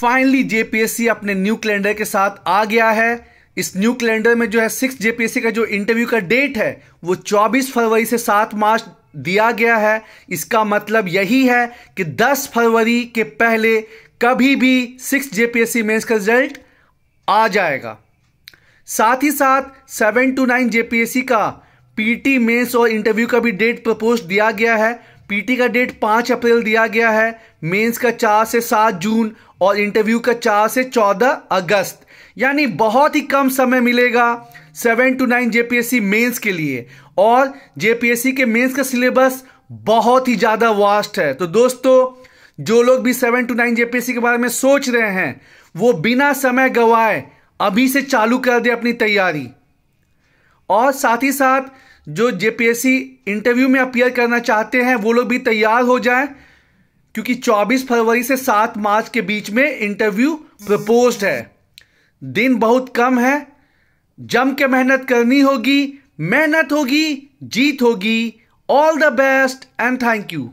Finally JPSC अपने new calendar के साथ आ गया है। इस न्यू कैलेंडर में जो है सिक्स जेपीएससी का जो इंटरव्यू का डेट है, वो 24 फरवरी से 7 मार्च दिया गया है। इसका मतलब यही है कि 10 फरवरी के पहले कभी भी सिक्स जेपीएससी मेंस का रिज़ल्ट आ जाएगा। साथ ही साथ सेवन टू नाइन जेपीएससी का पीटी मेंस और इंटरव्यू का भी डेट प्रपोज दिया गया है। पीटी का डेट पाँच अप्रैल दिया गया है, मेंस का चार से सात जून और इंटरव्यू का चार से चौदह अगस्त। यानी बहुत ही कम समय मिलेगा seven to nine JPSC mains के लिए। और जेपीएससी के मेंस का सिलेबस बहुत ही ज़्यादा वास्ट है। तो दोस्तों, जो लोग भी सेवन टू नाइन जेपीएससी के बारे में सोच रहे हैं, वो बिना समय गवाए अभी से चालू कर दे अपनी तैयारी। और साथ ही साथ जो जेपीएससी इंटरव्यू में अपियर करना चाहते हैं, वो लोग भी तैयार हो जाएँ, क्योंकि 24 फरवरी से 7 मार्च के बीच में इंटरव्यू प्रपोज है। दिन बहुत कम है, जम के मेहनत करनी होगी, मेहनत होगी, जीत होगी। All the best and thank you